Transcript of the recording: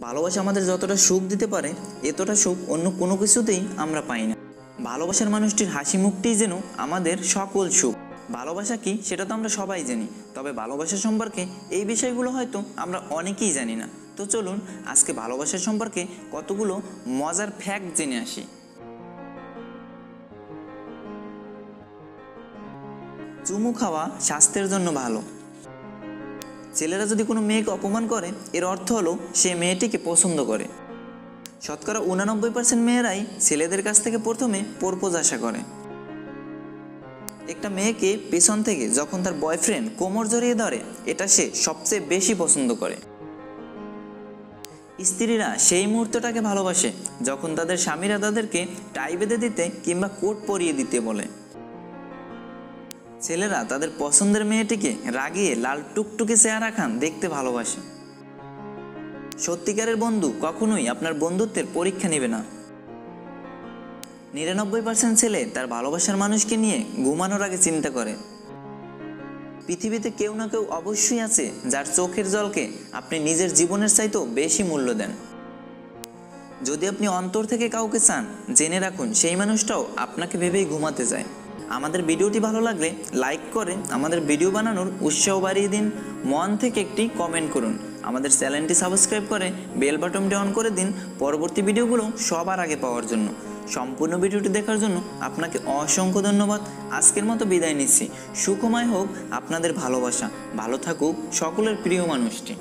ভালোবাসা আমাদের যতটা সুখ দিতে পারে, এতটা সুখ অন্য কোনো কিছুতেই আমরা পাই না। ভালোবাসার মানুষটির হাসি মুখটিই যেন আমাদের সকল সুখ। ভালোবাসা কি, সেটা তো আমরা সবাই জানি, তবে ভালোবাসা সম্পর্কে এই বিষয়গুলো হয়তো আমরা অনেকেই জানি না। তো চলুন, আজকে ভালোবাসা সম্পর্কে কতগুলো মজার ফ্যাক্ট জেনে আসি। চুমু খাওয়া স্বাস্থ্যের জন্য ভালো। ছেলেরা যদি কোনো মেয়েকে অপমান করে, এর অর্থ হলো সে মেয়েটিকে পছন্দ করে। শতকরা উনানব্বই পার্সেন্ট মেয়েরাই ছেলেদের কাছ থেকে প্রথমে প্রপোজ আশা করে। একটা মেয়েকে পেছন থেকে যখন তার বয়ফ্রেন্ড কোমর জড়িয়ে ধরে, এটা সে সবচেয়ে বেশি পছন্দ করে। স্ত্রীরা সেই মুহূর্তটাকে ভালোবাসে, যখন তাদের স্বামীরা তাদেরকে টাই বেঁধে দিতে কিংবা কোট পরিয়ে দিতে বলে। ছেলেরা তাদের পছন্দের মেয়েটিকে রাগিয়ে লাল টুকটুকে চেহারা খান, দেখতে ভালোবাসে। সত্যিকারের বন্ধু কখনোই আপনার বন্ধুত্বের পরীক্ষা নেবে না। নিরানব্বই পার্সেন্ট ছেলে তার ভালোবাসার মানুষকে নিয়ে ঘুমানোর আগে চিন্তা করে। পৃথিবীতে কেউ না কেউ অবশ্যই আছে যার চোখের জলকে আপনি নিজের জীবনের চাইতেও বেশি মূল্য দেন। যদি আপনি অন্তর থেকে কাউকে চান, জেনে রাখুন সেই মানুষটাও আপনাকে ভেবেই ঘুমাতে যায় আমাদের ভিডিওটি ভালো লাগলে লাইক করে আমাদের ভিডিও বানানোর উৎসাহ বাড়িয়ে দিন। মন থেকে একটি কমেন্ট করুন। আমাদের চ্যানেলটি সাবস্ক্রাইব করে বেল বাটনটি অন করে দিন পরবর্তী ভিডিওগুলো সবার আগে পাওয়ার জন্য। সম্পূর্ণ ভিডিওটি দেখার জন্য আপনাকে অসংখ্য ধন্যবাদ। আজকের মতো বিদায় নিচ্ছি। সুখময় হোক আপনাদের ভালোবাসা। ভালো থাকুক সকলের প্রিয় মানুষটি।